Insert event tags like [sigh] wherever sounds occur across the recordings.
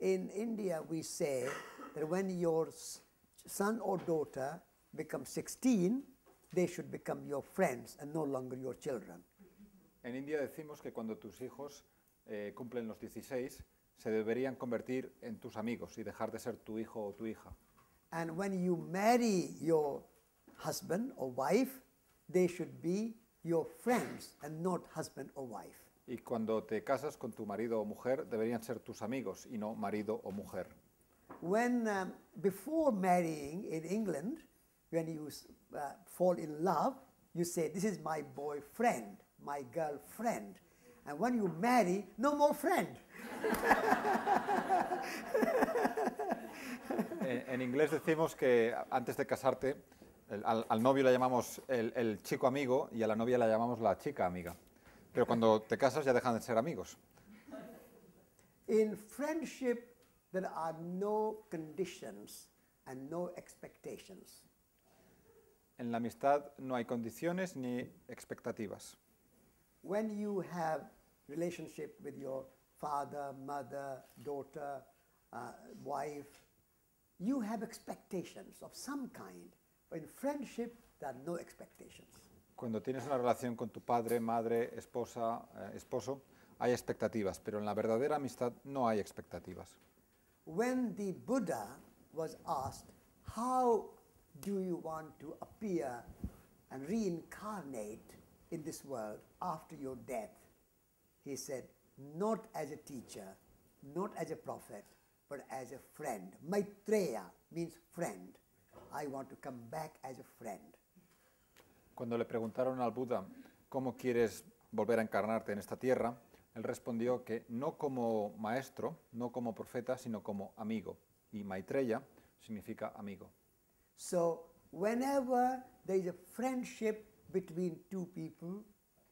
in India, we say that when your son or daughter becomes 16, they should become your friends and no longer your children. En India decimos que cuando tus hijos eh, cumplen los 16, se deberían convertir en tus amigos y dejar de ser tu hijo o tu hija. And when you marry your husband or wife, they should be your friends and not husband or wife. Y cuando te casas con tu marido o mujer, deberían ser tus amigos y no marido o mujer. When um, before marrying in England, when you uh, fall in love, you say, "This is my boyfriend, my girlfriend," and when you marry, no more friend. [laughs] En, en inglés decimos que antes de casarte, el- al, al novio le llamamos el, el chico amigo y a la novia la llamamos la chica amiga. Pero cuando te casas ya dejan de ser amigos. In friendship, there are no conditions and no expectations. En la amistad no hay condiciones ni expectativas. when you have relationship with your father mother daughter uh, wife you have expectations of some kind but in friendship there are no expectations Cuando tienes una relación con tu padre, madre, esposa, eh, esposo, hay expectativas, pero en la verdadera amistad no hay expectativas. when the buddha was asked how do you want to appear and reincarnate in this world after your death? He said not as a teacher not as a prophet but as a friend. Maitreya means friend. I want to come back as a friend Cuando le preguntaron al Buda cómo quieres volver a encarnarte en esta tierra, él respondió que no como maestro, no como profeta, sino como amigo. Y Maitreya significa amigo. so whenever there is a friendship between two people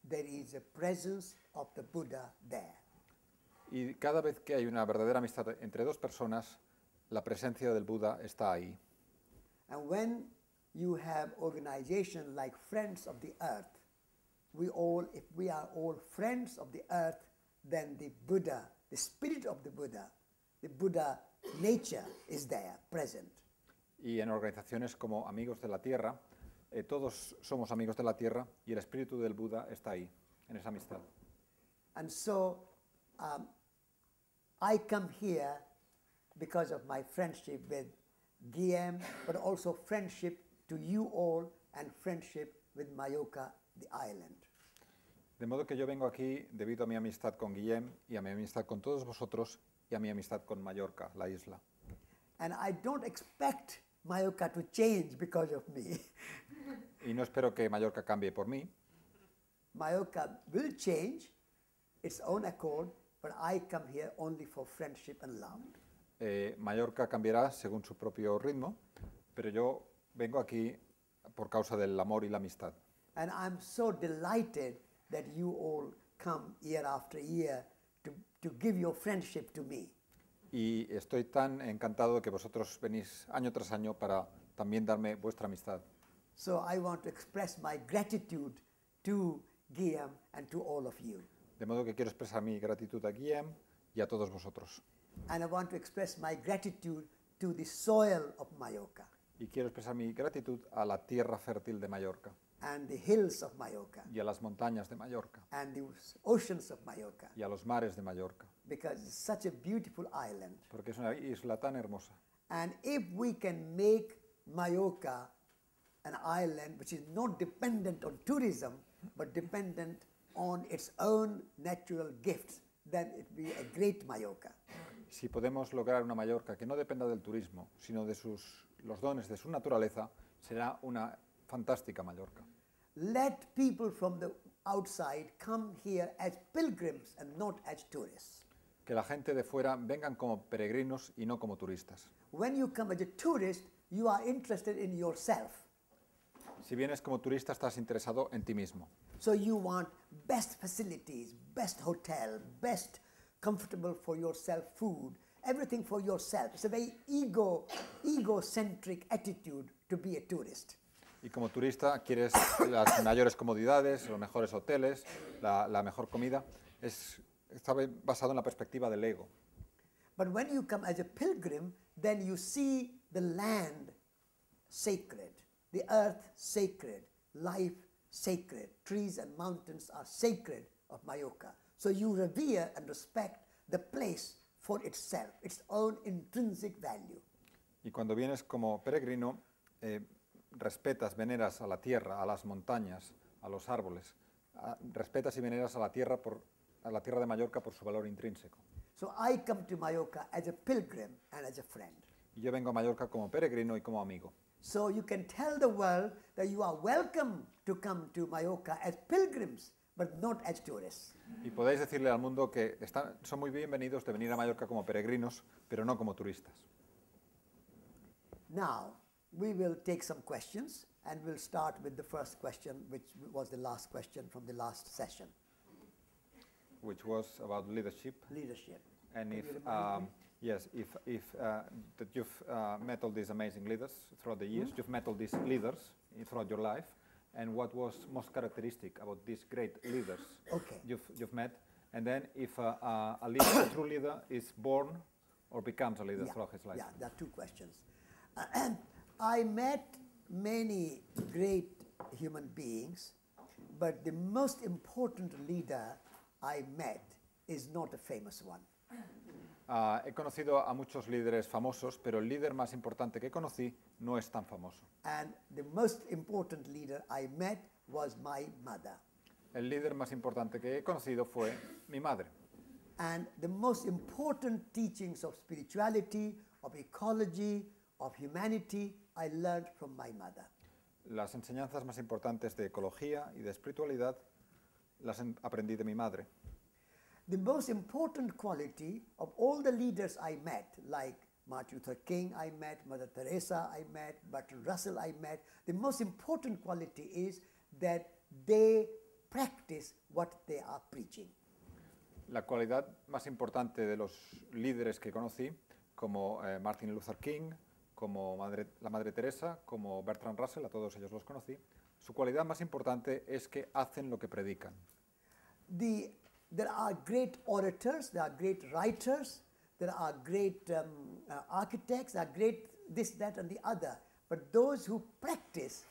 there is a presence of the buddha there Y cada vez que hay una verdadera amistad entre dos personas, la presencia del Buda está ahí. And when you have organizations like Friends of the Earth, we all, if we are all friends of the earth, then the Buddha, the spirit of the Buddha, the Buddha nature is there, present. Y en organizaciones como Amigos de la Tierra, eh, todos somos amigos de la Tierra y el espíritu del Buda está ahí, en esa amistad. And so um, I come here because of my friendship with Guillaume, but also friendship to you all and friendship with Mayoka, the island. De modo que yo vengo aquí debido a mi amistad con Guillem y a mi amistad con todos vosotros y a mi amistad con Mallorca, la isla. And I don't expect Mayoka to change because of me. Y no espero que Mallorca cambie por mí, Mayoka will change its own accord, but I come here only for friendship and love. Eh, Mallorca cambiará según su propio ritmo, pero yo vengo aquí por causa del amor y la amistad. And I'm so delighted that you all come year after year to, to give your friendship to me. Y estoy tan encantado que vosotros venís año tras año para también darme vuestra amistad. So I want to express my gratitude to Guillaume and to all of you. De modo que quiero expresar mi gratitud a Guillem y a todos vosotros. And I want to express my gratitude to the soil of Mallorca Y quiero expresar mi gratitud a la tierra fértil de Mallorca and the hills of Mallorca y a las montañas de Mallorca and the oceans of Mallorca y a los mares de Mallorca, because it's such a beautiful island. porque es una isla tan hermosa. And if we can make Mallorca an island which is not dependent on tourism but dependent on its own natural gifts, then it will be a great Mallorca. Si podemos lograr una Mallorca que no dependa del turismo, sino de sus, los dones de su naturaleza, será una fantástica Mallorca. Let people from the outside come here as pilgrims and not as tourists. Que la gente de fuera vengan como peregrinos y no como turistas. When you come as a tourist, you are interested in yourself. Si vienes como turista estás interesado en ti mismo. So you want best facilities, best hotel, best comfortable for yourself food, everything for yourself. It's a very ego, egocentric attitude to be a tourist. Y como turista quieres [coughs] las mayores comodidades, los mejores hoteles, la, la mejor comida. Es, está basado en la perspectiva del ego. But when you come as a pilgrim, then you see the land sacred, the earth sacred, life sacred. Trees and mountains are sacred of Mallorca. So you revere and respect the place for itself, its own intrinsic value. Y cuando vienes como peregrino, eh, respetas, veneras a la tierra, a las montañas, a los árboles, a- respetas y veneras a la tierra por a la tierra de Mallorca por su valor intrínseco. So I come to Mallorca as a pilgrim and as a friend. Y yo vengo a Mallorca como peregrino y como amigo. So you can tell the world that you are welcome to come to Mallorca as pilgrims, but not as tourists. Y podéis decirle al mundo que están, son muy bienvenidos de venir a Mallorca como peregrinos, pero no como turistas. Now, we will take some questions and we'll start with the first question, which was the last question from the last session which was about leadership. leadership. And Can if, um, yes, if, if uh, that you've uh, met all these amazing leaders throughout the Hmm? years, you've met all these leaders throughout your life, and what was most characteristic about these great leaders Okay. you've, you've met, and then if uh, uh, a, leader, a true leader is born or becomes a leader yeah, throughout his life. yeah, there are two questions. Uh, [clears throat] I met many great human beings, but the most important leader I met is not a famous one. Ah, he conocido a muchos líderes famosos, pero el líder más importante que conocí no es tan famoso. And the most important leader I met was my mother. El líder más importante que he conocido fue mi madre. And the most important teachings of spirituality, of ecology, of humanity, I learned from my mother. Las enseñanzas más importantes de ecología y de espiritualidad las en- aprendí de mi madre. The most important quality of all the leaders I met, like Martin Luther King I met, Mother Teresa I met, Bertrand Russell I met, the most important quality is that they practice what they are preaching. La cualidad más importante de los líderes que conocí, como eh, Martin Luther King, como madre- la Madre Teresa, como Bertrand Russell, a todos ellos los conocí, su cualidad más importante es que hacen lo que predican. The, there are great orators, there are great writers, there are great um, uh, architects, there are great this, that, and the other. But those who practice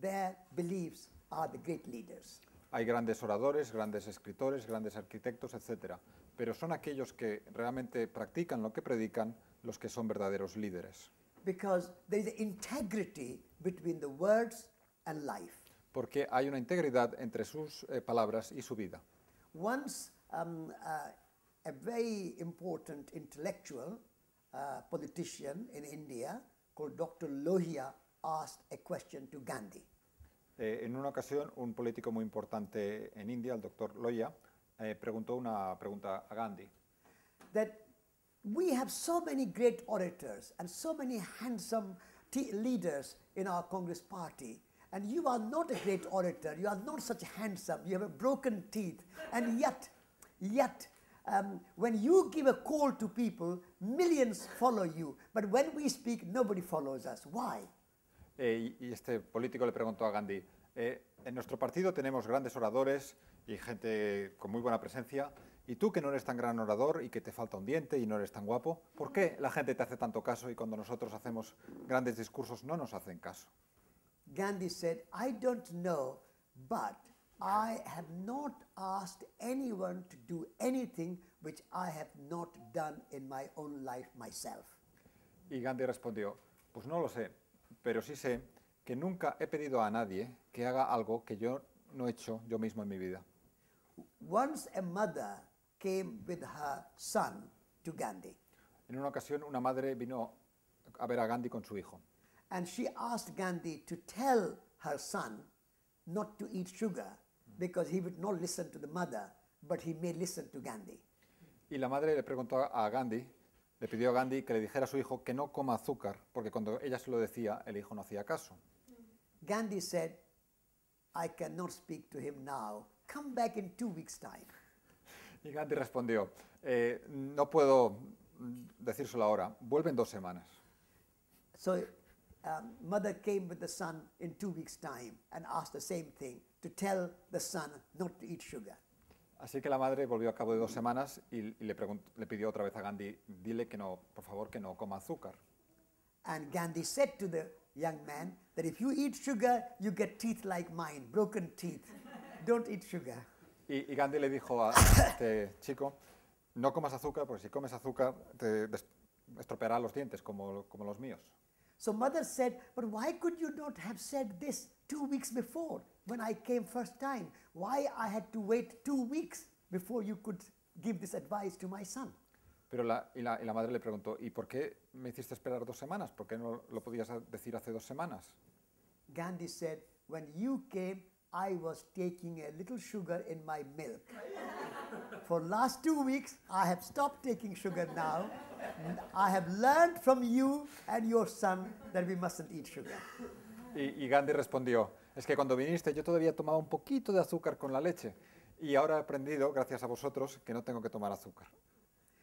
their beliefs are the great leaders. Hay grandes oradores, grandes escritores, grandes arquitectos, etc. Pero son aquellos que realmente practican lo que predican los que son verdaderos líderes. Because there is integrity between the words and life. Porque hay una integridad entre sus eh, palabras y su vida. Once um, uh, a very important intellectual uh, politician in India called Dr. Lohia asked a question to Gandhi. Eh, en una ocasión, un político muy importante en India, el doctor Loya, eh, preguntó una pregunta a Gandhi. that we have so many great orators and so many handsome leaders in our Congress party. And you are not a great orator, you are not such handsome, you have a broken teeth. And yet, yet, um, when you give a call to people, millions follow you. But when we speak, nobody follows us. Why? Eh, y, este político le preguntó a Gandhi, eh, en nuestro partido tenemos grandes oradores y gente con muy buena presencia, y tú que no eres tan gran orador y que te falta un diente y no eres tan guapo, ¿por qué la gente te hace tanto caso y cuando nosotros hacemos grandes discursos no nos hacen caso? Gandhi said, I don't know, but I have not asked anyone to do anything which I have not done in my own life myself. Y Gandhi respondió, pues no lo sé, pero sí sé que nunca he pedido a nadie que haga algo que yo no he hecho yo mismo en mi vida. Once a mother came with her son to Gandhi En una ocasión una madre vino a ver a Gandhi con su hijo and she asked Gandhi to tell her son not to eat sugar because he would not listen to the mother, but he may listen to Gandhi. y la madre le preguntó a Gandhi, le pidió a Gandhi que le dijera a su hijo que no coma azúcar, porque cuando ella se lo decía, el hijo no hacía caso. Gandhi said, I cannot speak to him now. Come back in two weeks' time. Y Gandhi respondió, "Eh, no puedo mm, decírselo ahora, vuelve en dos semanas. So, um, mother came with the son in two weeks' time and asked the same thing to tell the son not to eat sugar. Así que la madre volvió a cabo de dos semanas y, y le, le pidió otra vez a Gandhi, dile que no, por favor, que no coma azúcar. And Gandhi said to the young man that if you eat sugar, you get teeth like mine, broken teeth. [laughs] Don't eat sugar. Y, y Gandhi le dijo a, a este chico, no comas azúcar, porque si comes azúcar te estropeará los dientes como, como los míos. So mother said, But why could you not have said this two weeks before when I came first time? Why I had to wait two weeks before you could give this advice to my son? Pero la, y, la, y la madre le preguntó, ¿y por qué me hiciste esperar dos semanas? ¿Por qué no lo podías decir hace dos semanas? Gandhi said, When you came, I was taking a little sugar in my milk. For last two weeks, I have stopped taking sugar now. I have learned from you and your son that we mustn't eat sugar. Y, y Gandhi respondió, es que cuando viniste yo todavía tomaba un poquito de azúcar con la leche y ahora he aprendido, gracias a vosotros, que no tengo que tomar azúcar.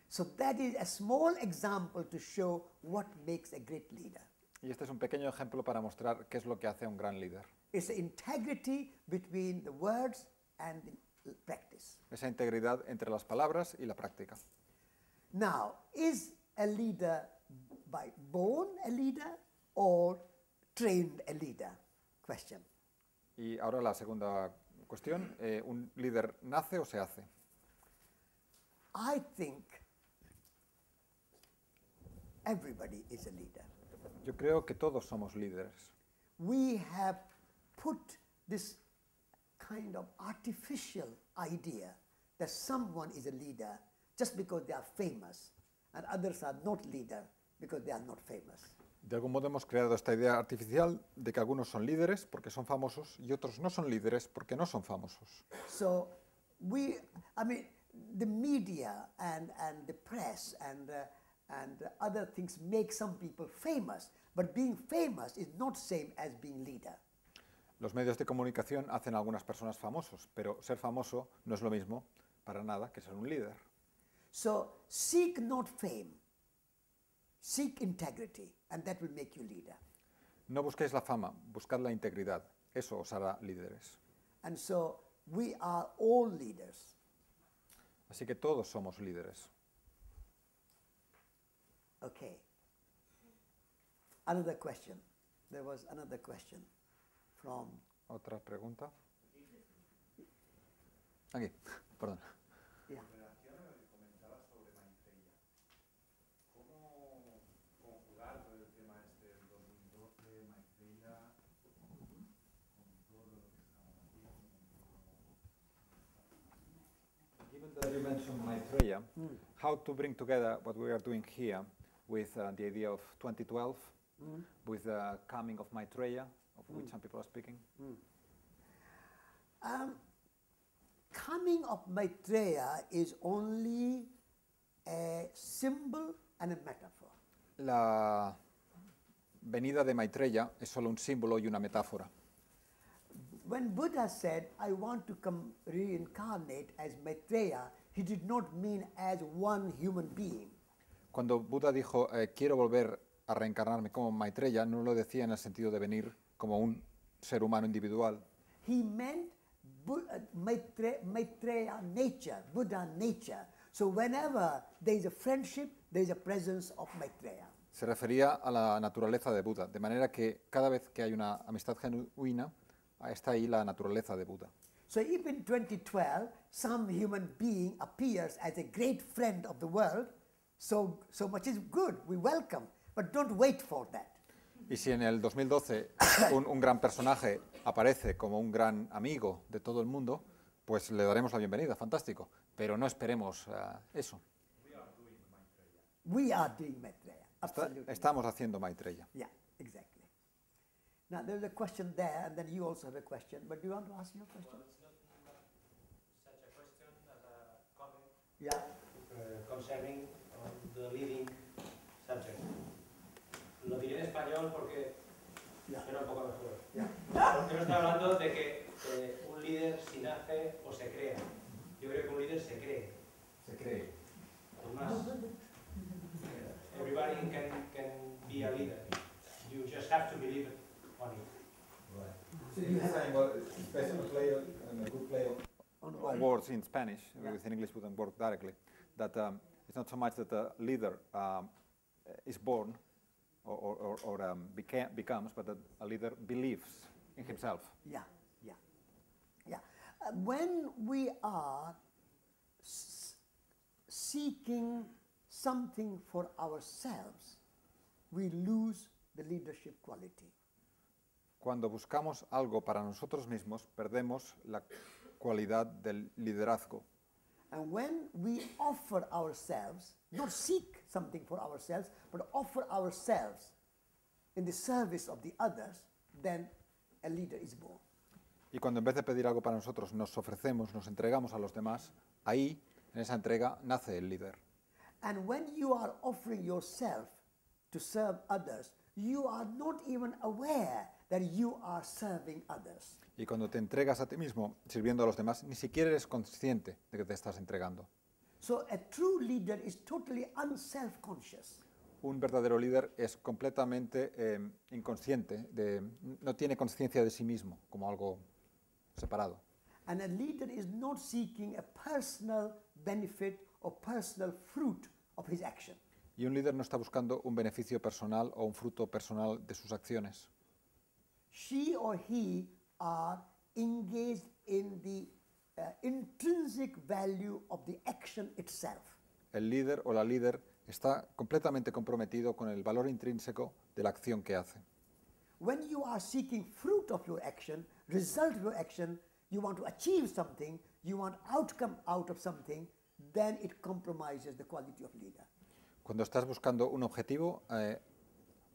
So that is a small example to show what makes a great leader. Y este es un pequeño ejemplo para mostrar qué es lo que hace un gran líder. It's integrity between the words and the practice. Esa integridad entre las palabras y la práctica. Now, is a leader by born a leader or trained a leader? Question. Y ahora la segunda cuestión, eh, ¿un líder nace o se hace? I think everybody is a leader. Yo creo que todos somos líderes. We have put this kind of artificial idea that someone is a leader just because they are famous and others are not leader because they are not famous. De algún modo hemos creado esta idea artificial de que algunos son líderes porque son famosos y otros no son líderes porque no son famosos. So we, I mean, the media and, and the press and, uh, and other things make some people famous, but being famous is not same as being leader. Los medios de comunicación hacen a algunas personas famosos, pero ser famoso no es lo mismo para nada que ser un líder. So seek not fame, seek integrity, and that will make you leader. No busquéis la fama, buscad la integridad. Eso os hará líderes. And so we are all leaders. Así que todos somos líderes. Okay. Another question. There was another question from ¿Otra pregunta? Aquí, perdón. yeah. relación a lo que comentabas sobre Maitreya, ¿cómo conjugar todo el tema este del 2012, Maitreya, con todo lo que estamos haciendo, con todo Given that you mentioned Maitreya, Mm. how to bring together what we are doing here with uh, the idea of 2012, Mm. with the coming of Maitreya, of which some people are speaking? Um, coming of Maitreya is only a symbol and a metaphor. La venida de Maitreya es solo un símbolo y una metáfora. When Buddha said, I want to come reincarnate as Maitreya, he did not mean as one human being. Cuando Buda dijo eh, quiero volver a reencarnarme como Maitreya, no lo decía en el sentido de venir como un ser humano individual, He meant uh, Maitre- Maitreya nature, Buddha nature. So whenever there is a friendship, there is a presence of Maitreya. se refería a la naturaleza de Buda, de manera que cada vez que hay una amistad genuina, está ahí la naturaleza de Buda. So if in 2012 some human being appears as a great friend of the world, so, so much is good, we welcome, but don't wait for that. Y si en el 2012 [coughs] un, un gran personaje aparece como un gran amigo de todo el mundo, pues le daremos la bienvenida, fantástico. Pero no esperemos ah, eso. We are doing Maitreya, Está- absolutely. estamos haciendo Maitreya. Yeah, exactly. Now there's a question there, and then you also have a question, but do you want to ask your question? Well, it's not, such a question as a comment Yeah. uh, concerning on the leading subject. Lo diré en español porque suena un poco mejor. Porque no está hablando de que eh, un líder si nace o se crea. Yo creo que un líder se cree. Se cree. Además, everybody can, can be a leader. You just have to believe on it. So you have a good player on words in Spanish, Yeah. with in English wouldn't work directly, that um, it's not so much that a leader um, is born or, or, or, um, beca- becomes, but that a leader believes in himself. Yeah, yeah, yeah. Uh, when we are s- seeking something for ourselves, we lose the leadership quality. Cuando buscamos algo para nosotros mismos, perdemos la cualidad del liderazgo. And when we offer ourselves, not seek something for ourselves, but offer ourselves in the service of the others, then a leader is born. Y cuando en vez de pedir algo para nosotros nos ofrecemos, nos entregamos a los demás, ahí, en esa entrega, nace el líder. And when you are offering yourself to serve others, you are not even aware that you are serving others. Y cuando te entregas a ti mismo sirviendo a los demás, ni siquiera eres consciente de que te estás entregando. So a true leader is totally unself-conscious. Un verdadero líder es completamente eh, inconsciente, de- no tiene conciencia de sí mismo como algo separado. And a leader is not seeking a personal benefit or personal fruit of his action. Y un líder no está buscando un beneficio personal o un fruto personal de sus acciones. She or he are engaged in the intrinsic value of the action itself. El líder o la líder está completamente comprometido con el valor intrínseco de la acción que hace. When you are seeking fruit of your action, result of your action, you want to achieve something, you want outcome out of something, then it compromises the quality of leader. Cuando estás buscando un objetivo, eh,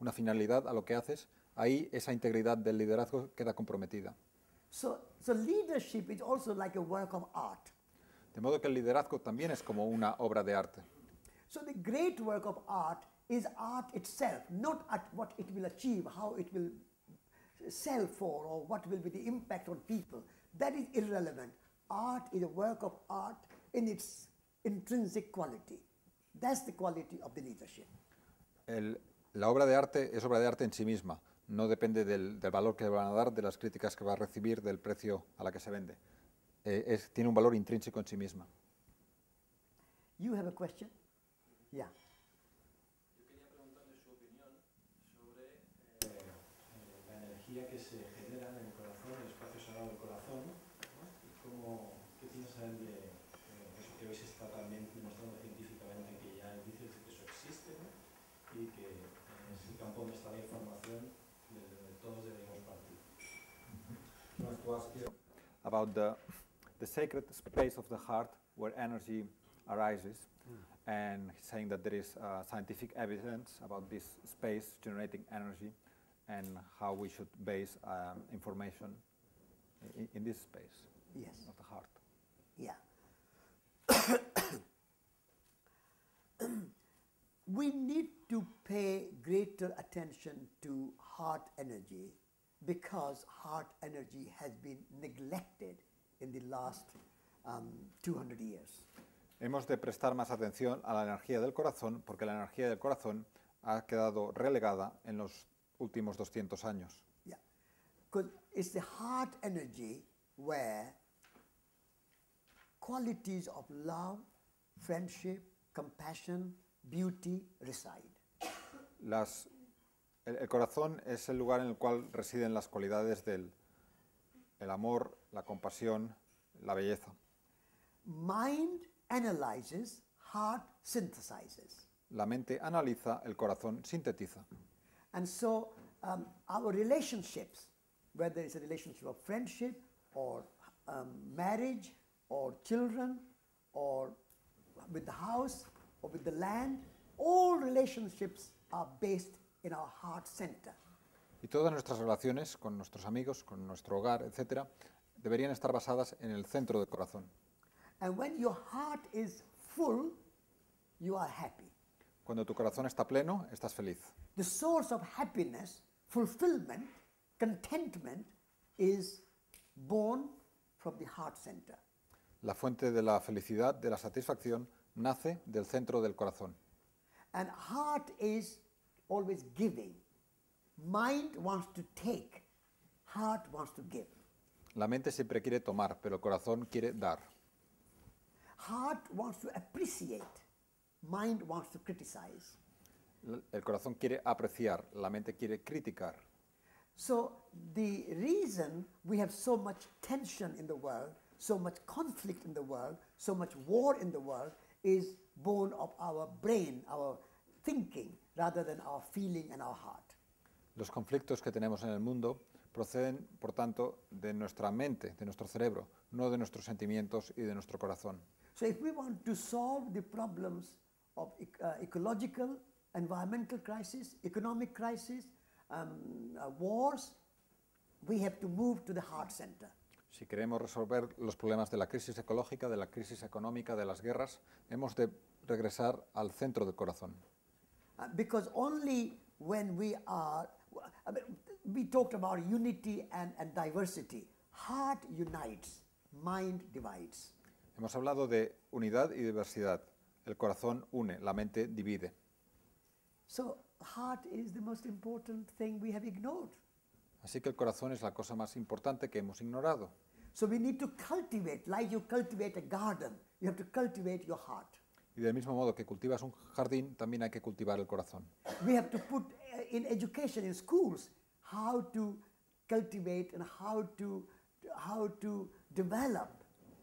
una finalidad a lo que haces, ahí esa integridad del liderazgo queda comprometida. So, so leadership is also like a work of art. De modo que el liderazgo también es como una obra de arte. So the great work of art is art itself, not at what it will achieve, how it will sell for, or what will be the impact on people. That is irrelevant. Art is a work of art in its intrinsic quality. That's the quality of the leadership. El- la obra de arte es obra de arte en sí misma, no depende del, del valor que le van a dar, de las críticas que va a recibir, del precio a la que se vende. Eh, es- tiene un valor intrínseco en sí misma. You have a question? Yeah. Yo quería preguntarle su opinión sobre eh, eh, la energía que se about the, the sacred space of the heart where energy arises, and he's saying that there is uh, scientific evidence about this space generating energy and how we should base um, information in, in this space Yes. of the heart. Yeah. [coughs] we need to pay greater attention to heart energy because heart energy has been neglected in the last um, 200 years. Hemos de prestar más atención a la energía del corazón porque la energía del corazón ha quedado relegada en los últimos 200 años. Yeah. Because it's the heart energy where qualities of love, friendship, compassion, beauty reside. Las- el, el corazón es el lugar en el cual residen las cualidades del el amor, la compasión, la belleza. Mind analyzes, heart synthesizes. La mente analiza, el corazón sintetiza. And so um, our relationships, whether it's a relationship of friendship or um, marriage or children or with the house or with the land, all relationships are based in our heart center. Y todas nuestras relaciones con nuestros amigos, con nuestro hogar, etc., deberían estar basadas en el centro del corazón. And when your heart is full, you are happy. Cuando tu corazón está pleno, estás feliz. The source of happiness, fulfillment, contentment is born from the heart center. La fuente de la felicidad, de la satisfacción, nace del centro del corazón. And heart is always giving. Mind wants to take, heart wants to give. La mente siempre quiere tomar, pero el corazón quiere dar. Heart wants to appreciate, mind wants to criticize. El corazón quiere apreciar, la mente quiere criticar. So, the reason we have so much tension in the world, so much conflict in the world, so much war in the world is born of our brain, our thinking, rather than our feeling and our heart. Los conflictos que tenemos en el mundo proceden, por tanto, de nuestra mente, de nuestro cerebro, no de nuestros sentimientos y de nuestro corazón. So, if we want to solve the problems of ec- uh, ecological, environmental crisis, economic crisis, um, uh, wars, we have to move to the heart center. Si queremos resolver los problemas de la crisis ecológica, de la crisis económica, de las guerras, hemos de regresar al centro del corazón. Uh, because only when we are, I mean, we talked about unity and, and diversity. Heart unites, mind divides. Hemos hablado de unidad y diversidad. El corazón une, la mente divide. So, heart is the most important thing we have ignored. Así que el corazón es la cosa más importante que hemos ignorado. So, we need to cultivate, like you cultivate a garden, you have to cultivate your heart. Y del mismo modo que cultivas un jardín, también hay que cultivar el corazón. We have to put uh, in education, in schools, how to cultivate and how to, how to develop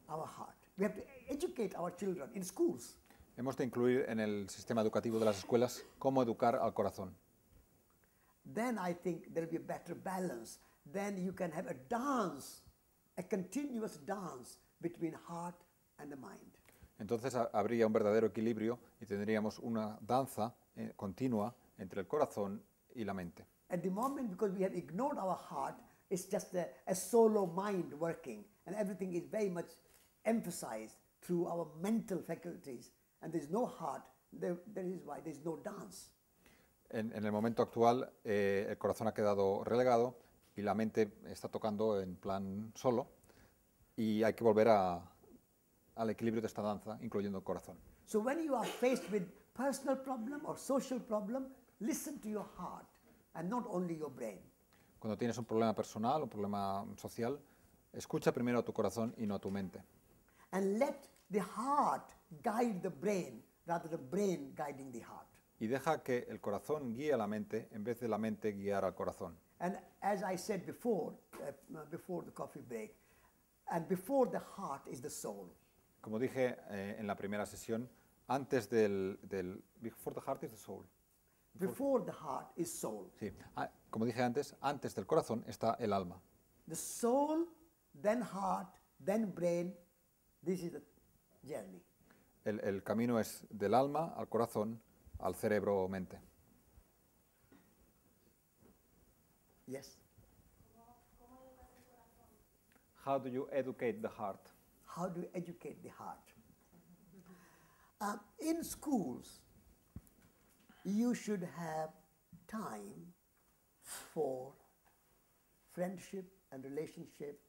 our heart. We have to educate our children in schools. Hemos de incluir en el sistema educativo de las escuelas cómo educar al corazón. then I think there will be a better balance. Then you can have a dance, a continuous dance between heart and the mind. Entonces ha- habría un verdadero equilibrio y tendríamos una danza eh, continua entre el corazón y la mente. At the moment, because we have ignored our heart, it's just a, a solo mind working, and everything is very much emphasized through our mental faculties. And there's no heart, there, that is why there's no dance. En, en el momento actual eh, el corazón ha quedado relegado y la mente está tocando en plan solo y hay que volver a- al equilibrio de esta danza, incluyendo el corazón. So when you are faced with personal problem or social problem, listen to your heart and not only your brain. Cuando tienes un problema personal, un problema social, escucha primero a tu corazón y no a tu mente. and let the heart guide the brain rather than the brain guiding the heart. Y deja que el corazón guíe a la mente en vez de la mente guiar al corazón. And as I said before, uh, before the coffee break, and before the heart is the soul. Como dije eh, en la primera sesión, antes del, del Before the heart is the soul. Before the heart is soul. Sí. Ah, como dije antes, antes del corazón está el alma. The soul, then heart, then brain. This is the journey. El, el camino es del alma al corazón, al cerebro o mente. Yes. How do you educate the heart? How do you educate the heart? Uh, in schools, you should have time for friendship and relationship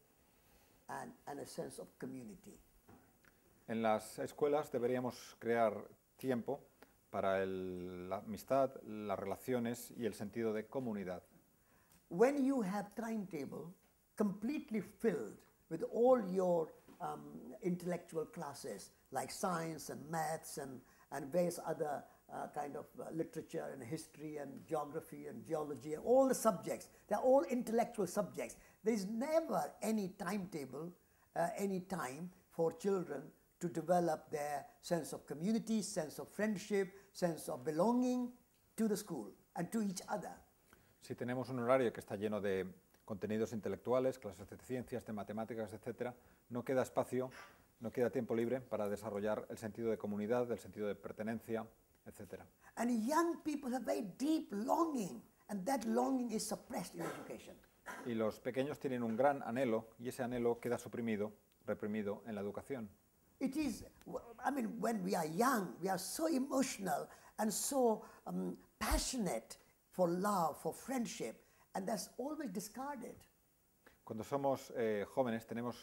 and, and a sense of community. En las escuelas deberíamos crear tiempo para el- la amistad, las relaciones y el sentido de comunidad. When you have timetable completely filled with all your um, intellectual classes like science and maths and, and various other uh, kind of uh, literature and history and geography and geology and all the subjects, they're all intellectual subjects. There is never any timetable, uh, any time for children to develop their sense of community, sense of friendship, sense of belonging to the school and to each other. Si tenemos un horario que está lleno de contenidos intelectuales, clases de ciencias, de matemáticas, etc., no queda espacio, no queda tiempo libre para desarrollar el sentido de comunidad, el sentido de pertenencia, etc. And young people have very deep longing, and that longing is suppressed in education. Y los pequeños tienen un gran anhelo y ese anhelo queda suprimido, reprimido en la educación. It is, I mean, when we are young, we are so emotional and so um, passionate for love, for friendship, and that's always discarded. Cuando somos eh, jóvenes tenemos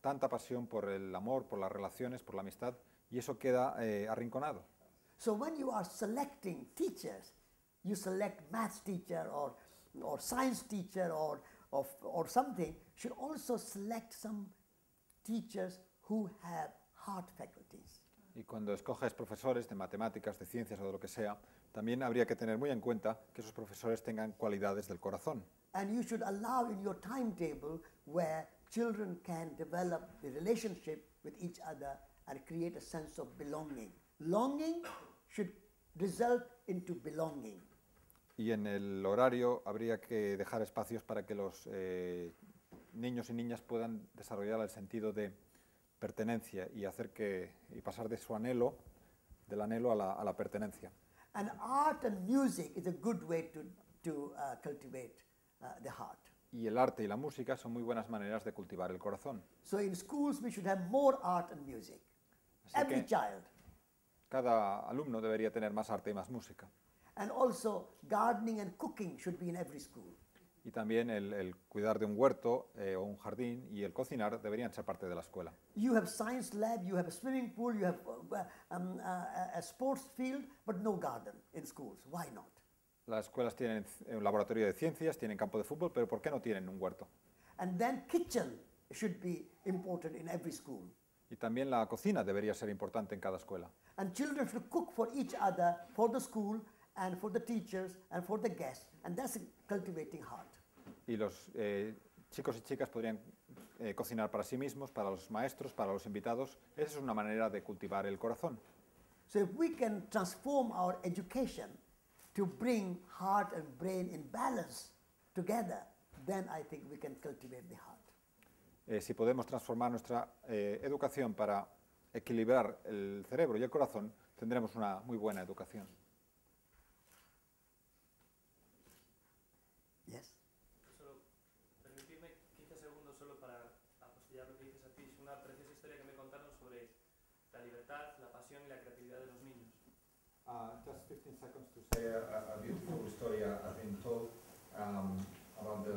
tanta pasión por el amor, por las relaciones, por la amistad, y eso queda eh, arrinconado. So when you are selecting teachers, you select maths teacher or, or science teacher or, or, or something, should also select some teachers who have heart faculty. Y cuando escoges profesores de matemáticas, de ciencias o de lo que sea, también habría que tener muy en cuenta que esos profesores tengan cualidades del corazón. And you should allow in your timetable where children can develop the relationship with each other and create a sense of belonging. Longing should result into belonging. Y en el horario habría que dejar espacios para que los eh, niños y niñas puedan desarrollar el sentido de pertenencia y hacer que y pasar de su anhelo, del anhelo a la, a la pertenencia. And art and music is a good way to, to uh, cultivate uh, the heart. Y el arte y la música son muy buenas maneras de cultivar el corazón. So in schools, we should have more art and music. Así Every child. cada alumno debería tener más arte y más música. And also, gardening and cooking should be in every school. Y también el, el cuidar de un huerto eh, o un jardín y el cocinar deberían ser parte de la escuela. You have science lab, you have a swimming pool, you have uh, um, uh, a- sports field, but no garden in schools. Why not? Las escuelas tienen un laboratorio de ciencias, tienen campo de fútbol, pero ¿por qué no tienen un huerto? And then kitchen should be important in every school. Y también la cocina debería ser importante en cada escuela. And children should cook for each other, for the school, and for the teachers, and for the guests. And that's cultivating heart. Y los eh, chicos y chicas podrían eh, cocinar para sí mismos, para los maestros, para los invitados. Esa es una manera de cultivar el corazón. So if we can transform our education to bring heart and brain in balance together, then I think we can cultivate the heart. Eh, si podemos transformar nuestra eh, educación para equilibrar el cerebro y el corazón, tendremos una muy buena educación. Yes. Solo permitirme 15 segundos solo para apostillar lo que dices a ti. Es una preciosa historia que me contaron sobre la libertad, la pasión y la creatividad de los niños. just 15 seconds to say a, a beautiful story I've been told um, about the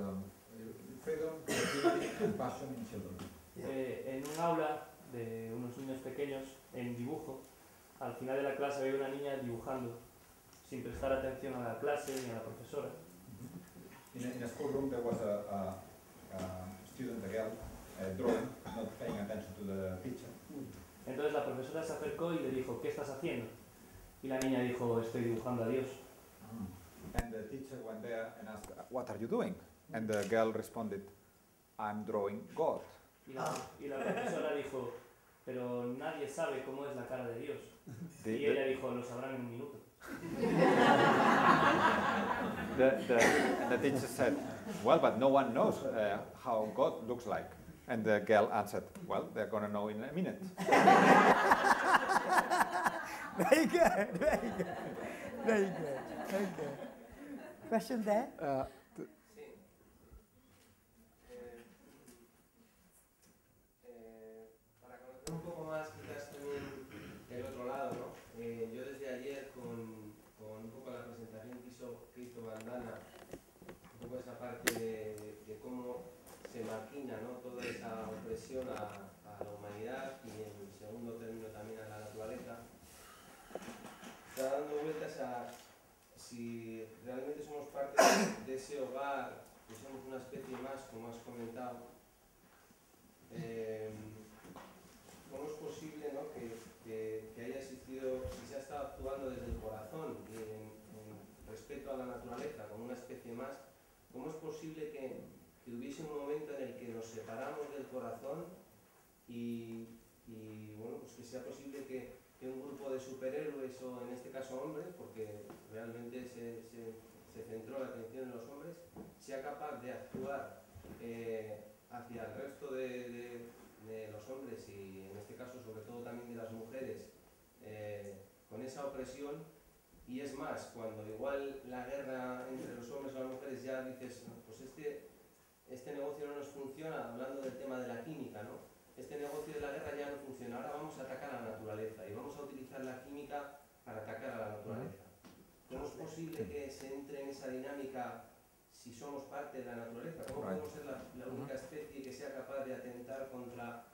freedom, creativity and passion in children. Eh, en un aula de unos niños pequeños, en dibujo, al final de la clase había una niña dibujando, sin prestar atención a la clase ni a la profesora. In a, in a schoolroom there was a, a, a student, a girl, uh, drawing, not paying attention to the teacher. Entonces la profesora se acercó y le dijo, ¿qué estás haciendo? Y la niña dijo, estoy dibujando a Dios. And the teacher went there and asked, what are you doing? And the girl responded, I'm drawing God. Y la, y la profesora dijo, pero nadie sabe cómo es la cara de Dios. The, Y ella dijo, lo sabrán en un minuto. [laughs] the, the, and the teacher said, well, but no one knows uh, how God looks like. And the girl answered, well, they're going to know in a minute. [laughs] Very good, very good, very good, very good. Question there? Uh, parte de cómo se maquina ¿no? toda esa opresión a, a la humanidad y en segundo término también a la naturaleza, está dando vueltas a si realmente somos parte de ese hogar, que somos una especie más, como has comentado, eh, ¿cómo es posible ¿no? que, que- haya existido, si se ha estado actuando desde el corazón en, en respeto a la naturaleza como una especie más, ¿cómo es posible que, que hubiese un momento en el que nos separamos del corazón y, y, bueno, pues que sea posible que, que un grupo de superhéroes, o en este caso hombres, porque realmente se, se- centró la atención en los hombres, sea capaz de actuar eh, hacia el resto de, de- los hombres y en este caso sobre todo también de las mujeres eh, con esa opresión y es más, cuando igual la guerra entre los hombres y las mujeres ya dices, "No, pues este, este negocio no nos funciona, hablando del tema de la química, ¿no? Este negocio de la guerra ya no funciona, ahora vamos a atacar a la naturaleza y vamos a utilizar la química para atacar a la naturaleza. ¿Cómo es posible que se entre en esa dinámica si somos parte de la naturaleza? ¿Cómo podemos ser la, la única especie que sea capaz de atentar contra,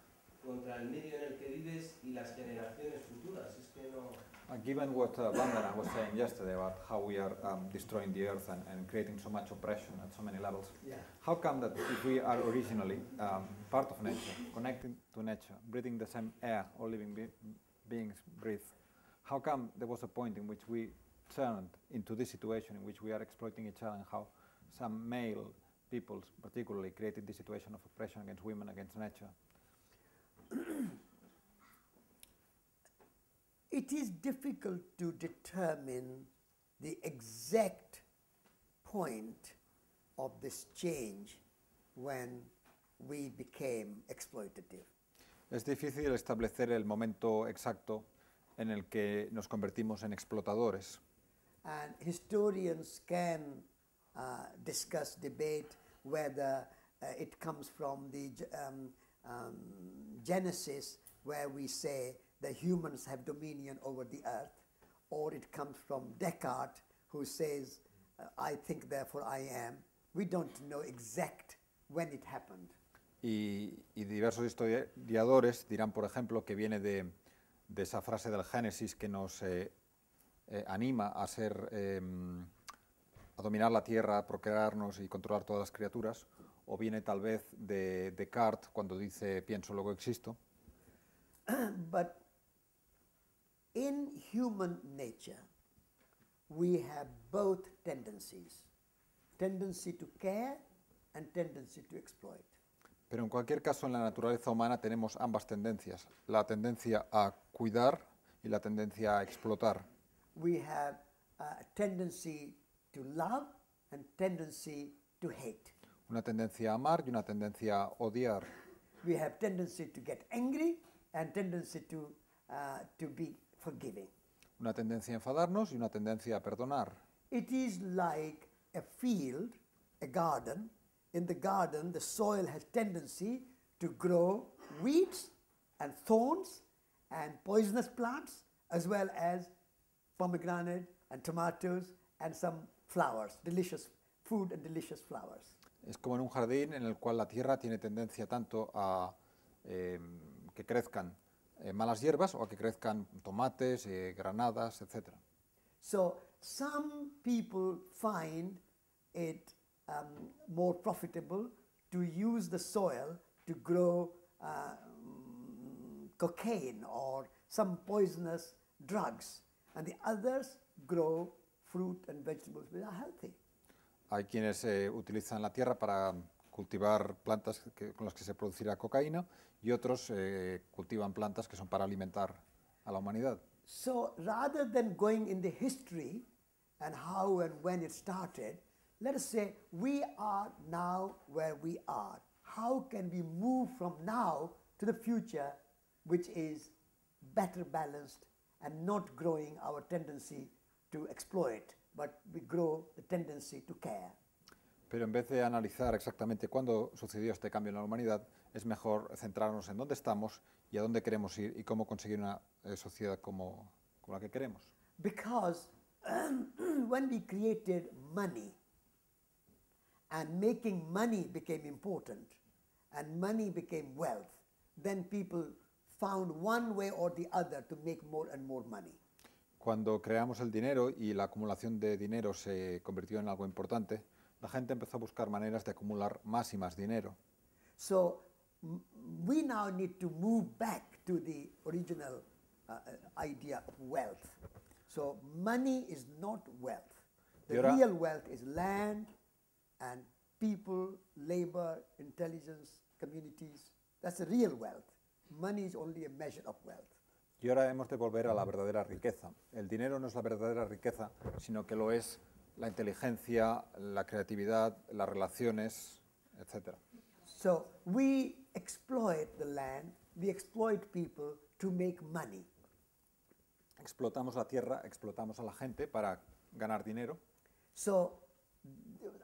contra el medio en el que vives y las generaciones futuras? Es que no... Uh, given what uh, Vandana was saying yesterday about how we are um, destroying the earth and, and creating so much oppression at so many levels, Yeah. how come that if we are originally um, part of nature, connected to nature, breathing the same air, all living be beings breathe. How come there was a point in which we turned into this situation in which we are exploiting each other and how some male peoples particularly created this situation of oppression against women, against nature? It is difficult to determine the exact point of this change when we became exploitative. Es difícil establecer el momento exacto en el que nos convertimos en explotadores. And historians can uh, discuss, debate whether uh, it comes from the um, um, Genesis, where we say the humans have dominion over the earth, or it comes from Descartes, who says, I think, therefore I am. We don't know exact when it happened. Y, y diversos historiadores dirán, por ejemplo, que viene de, de esa frase del Génesis que nos eh, eh, anima a ser, em, a dominar la tierra, a procrearnos y controlar todas las criaturas, o viene tal vez de Descartes cuando dice pienso luego existo. but in human nature, we have both tendencies tendency to care and tendency to exploit. Pero en cualquier caso, en la naturaleza humana tenemos ambas tendencias, la tendencia a cuidar y la tendencia a explotar. We have a tendency to love and tendency to hate. Una tendencia a amar y una tendencia a odiar. We have tendency to get angry and tendency to, uh, to be forgiving. Una tendencia a enfadarnos y una tendencia a perdonar. It is like a field, a garden. In the garden, the soil has tendency to grow weeds and thorns and poisonous plants, as well as pomegranate and tomatoes and some flowers, delicious food and delicious flowers. Es como en un jardín en el cual la tierra tiene tendencia tanto a eh, que crezcan eh, malas hierbas o a que crezcan tomates, eh, granadas, etc. So some people find it um, more profitable to use the soil to grow uh, mm, cocaine or some poisonous drugs, and the others grow fruit and vegetables which are healthy. Hay quienes eh, utilizan la tierra para cultivar plantas que- con las que se producirá cocaína y otros eh, cultivan plantas que son para alimentar a la humanidad. So rather than going in the history and how and when it started, let us say we are now where we are. How can we move from now to the future, which is better balanced and not growing our tendency to exploit, but we grow the tendency to care? Pero en vez de analizar exactamente cuándo sucedió este cambio en la humanidad, es mejor centrarnos en dónde estamos y a dónde queremos ir y cómo conseguir una eh, sociedad como, como la que queremos. Because [clears throat] when we created money and making money became important and money became wealth, then people found one way or the other to make more and more money. Cuando creamos el dinero y la acumulación de dinero se convirtió en algo importante, la gente empezó a buscar maneras de acumular más y más dinero. So we now need to move back to the original uh, uh, idea of wealth. So money is not wealth. The ahora- real wealth is land and people, labor, intelligence, communities. That's the real wealth. Money is only a measure of wealth. Y ahora hemos de volver a la verdadera riqueza. El dinero no es la verdadera riqueza, sino que lo es la inteligencia, la creatividad, las relaciones, etc. So we exploit the land, we exploit people to make money. Explotamos la tierra, explotamos a la gente para ganar dinero. So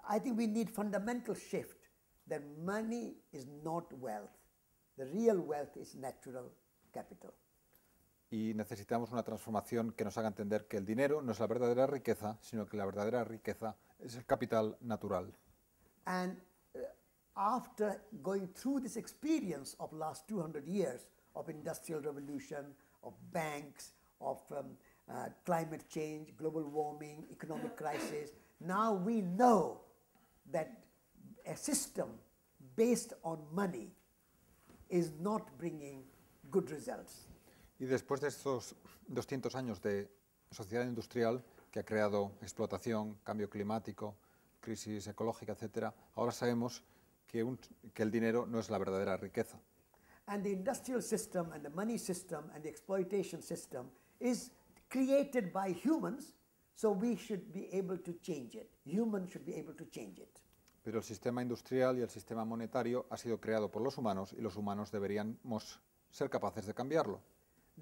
I think we need fundamental shift that money is not wealth. The real wealth is natural capital. Y necesitamos una transformación que nos haga entender que el dinero no es la verdadera riqueza, sino que la verdadera riqueza es el capital natural. And uh, after going through this experience of last 200 years of industrial revolution, of banks, of um, uh, climate change, global warming, economic crisis, now we know that a system based on money is not bringing good results. Y después de estos 200 años de sociedad industrial que ha creado explotación, cambio climático, crisis ecológica, etc., ahora sabemos que, un- que el dinero no es la verdadera riqueza. And the industrial system and the money system and the exploitation system is created by humans, so we should be able to change it. Humans should be able to change it. Pero el sistema industrial y el sistema monetario ha sido creado por los humanos y los humanos deberíamos ser capaces de cambiarlo.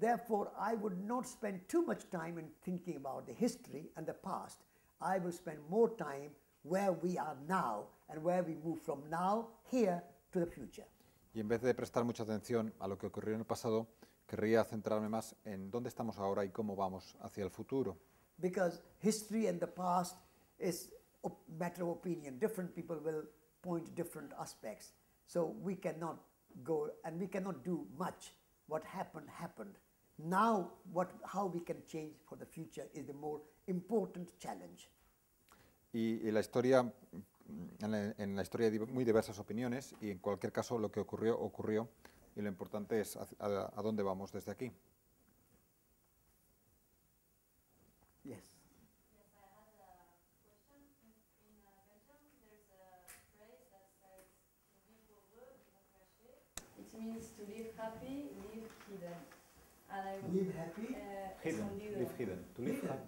Therefore, I would not spend too much time in thinking about the history and the past. I will spend more time where we are now and where we move from now, here, to the future. Y en vez de prestar mucha atención a lo que ocurrió en el pasado, querría centrarme más en dónde estamos ahora y cómo vamos hacia el futuro. Because history and the past is a matter of opinion. Different people will point to different aspects. So we cannot go and we cannot do much. What happened, happened. Now, what, how we can change for the future is the more important challenge. Y, y la historia, en la, en la historia hay muy diversas opiniones y en cualquier caso lo que ocurrió, ocurrió y lo importante es a, a dónde vamos desde aquí. Yes. Yes, I had a question. In, in Belgium, there's a phrase that says "vivre heureux, vivre caché," which means to live happy. And I Live happy, uh, Hidden, live hidden. To live, Hidden.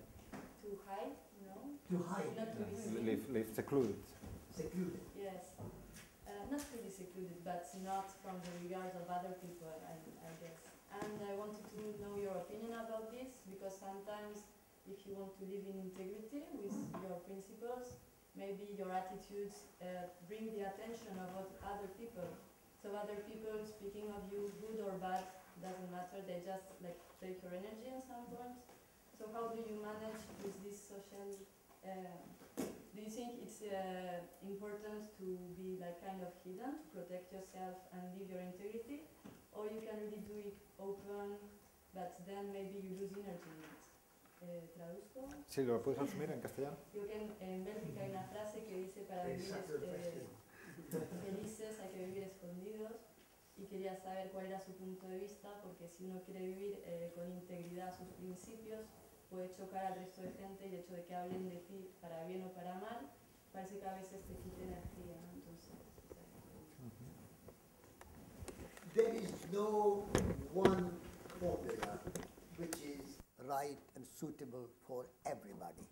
to hide, you know, to hide, not to be seen. live, live secluded. secluded. Yes, uh, not really secluded, but not from the regards of other people, I, I guess. And I wanted to know your opinion about this because sometimes, if you want to live in integrity with your principles, maybe your attitudes uh, bring the attention of other people. So other people speaking of you, good or bad, doesn't matter. They just like take your energy at some point. So how do you manage with this social? Uh, do you think it's uh, important to be like kind of hidden to protect yourself and live your integrity, or you can really do it open, but then maybe you lose energy in it? Eh, traduzco. Sí, ¿lo puedes resumir en castellano? [laughs] Creo que en, en Bélgica hay una frase que dice para vivir eh, felices hay que vivir escondidos y quería saber cuál era su punto de vista porque si uno quiere vivir eh, con integridad sus principios puede chocar al resto de gente y el hecho de que hablen de ti para bien o para mal parece que a veces te quita energía, ¿no? Entonces, There is no one formula which is right and suitable for everybody.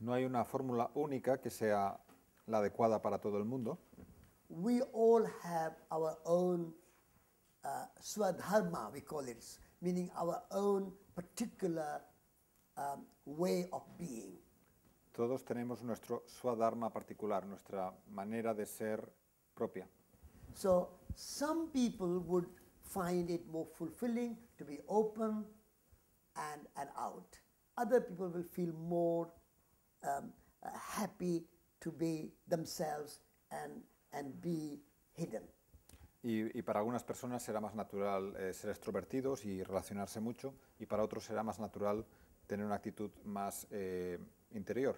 No hay una fórmula única que sea la adecuada para todo el mundo. We all have our own uh, swadharma, we call it, meaning our own particular um, way of being. Todos tenemos nuestro swadharma particular, nuestra manera de ser propia. So some people would find it more fulfilling to be open and, and out. Other people will feel more um, uh, happy to be themselves and, and be hidden. Y, y para algunas personas será más natural eh, ser extrovertidos y relacionarse mucho, y para otros será más natural tener una actitud más eh, interior.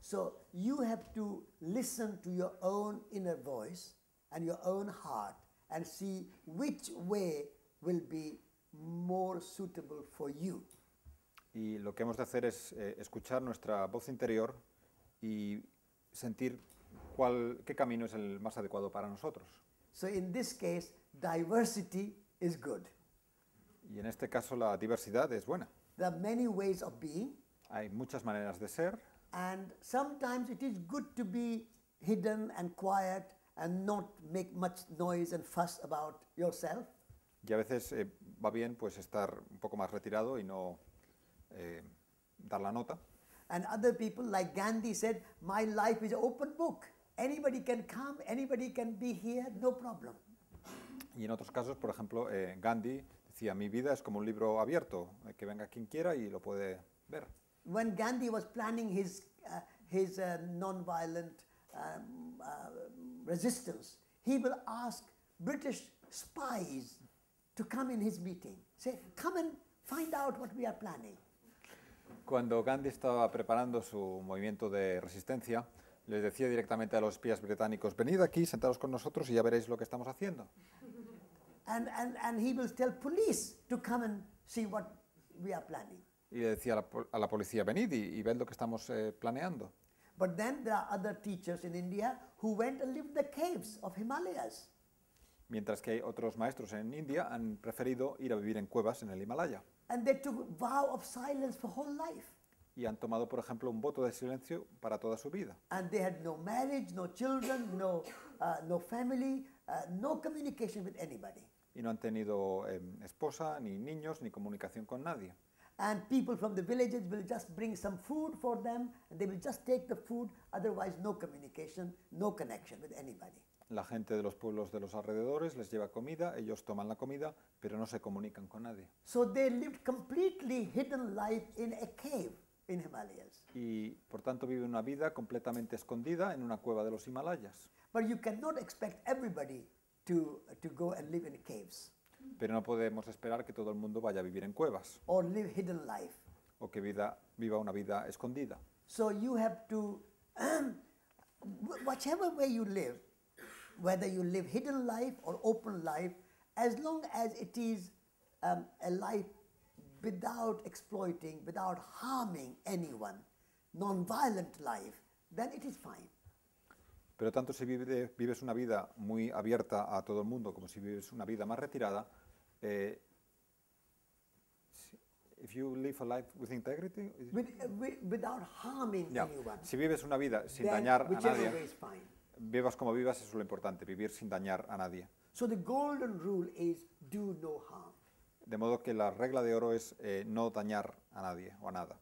So you have to listen to your own inner voice and your own heart and see which way will be more suitable for you. Y lo que hemos de hacer es eh, escuchar nuestra voz interior y sentir cuál, qué camino es el más adecuado para nosotros. So in this case, diversity is good. Y en este caso la diversidad es buena. There are many ways of being, Hay muchas maneras de ser and sometimes it is good to be hidden and quiet and not make much noise and fuss about yourself. y a veces eh, va bien pues estar un poco más retirado y no eh, dar la nota. And other people, like Gandhi said, my life is an open book. Anybody can come, anybody can be here, no problem. Y en otros casos, por ejemplo, eh, Gandhi decía, mi vida es como un libro abierto, eh, que venga quien quiera y lo puede ver. When Gandhi was planning his, uh, his uh, non-violent um, uh, resistance, he will ask British spies to come in his meeting. Say, come and find out what we are planning. Cuando Gandhi estaba preparando su movimiento de resistencia, les decía directamente a los espías británicos, venid aquí, sentados con nosotros y ya veréis lo que estamos haciendo. [laughs] And, and, and he will tell police to come and see what we are planning. Y le decía a la, a la policía, venid y, y ved lo que estamos eh, planeando. But then there are other teachers in India who went and lived in the caves of Himalayas. Mientras que hay otros maestros en India han preferido ir a vivir en cuevas en el Himalaya. And they took vow of silence for whole life. Y han tomado, por ejemplo, un voto de silencio para toda su vida. And they had no marriage, no children, no, uh, no family, uh, no communication with anybody. Y no han tenido eh, esposa, ni niños, ni comunicación con nadie. And people from the villages will just bring some food for them, and they will just take the food, otherwise, no communication, no connection with anybody. La gente de los pueblos de los alrededores les lleva comida, ellos toman la comida, pero no se comunican con nadie. So they lived completely hidden life in a cave in Himalayas. Y por tanto viven una vida completamente escondida en una cueva de los Himalayas. But you cannot expect everybody to, to go and live in caves Pero no podemos esperar que todo el mundo vaya a vivir en cuevas or live hidden life. o que vida, viva una vida escondida. So you have to, wh- whichever way you live, whether you live hidden life or open life, as long as it is um, a life without exploiting, without harming anyone, non-violent life, then it is fine. Pero tanto si vive- vives una vida muy abierta a todo el mundo como si vives una vida más retirada, eh, if you live a life with integrity, With, uh, wi- without harming Ya, anyone, si vives una vida sin then dañar a nadie, is fine. vivas como vivas, eso es lo importante, vivir sin dañar a nadie. So the golden rule is do no harm de modo que la regla de oro es eh, no dañar a nadie o a nada.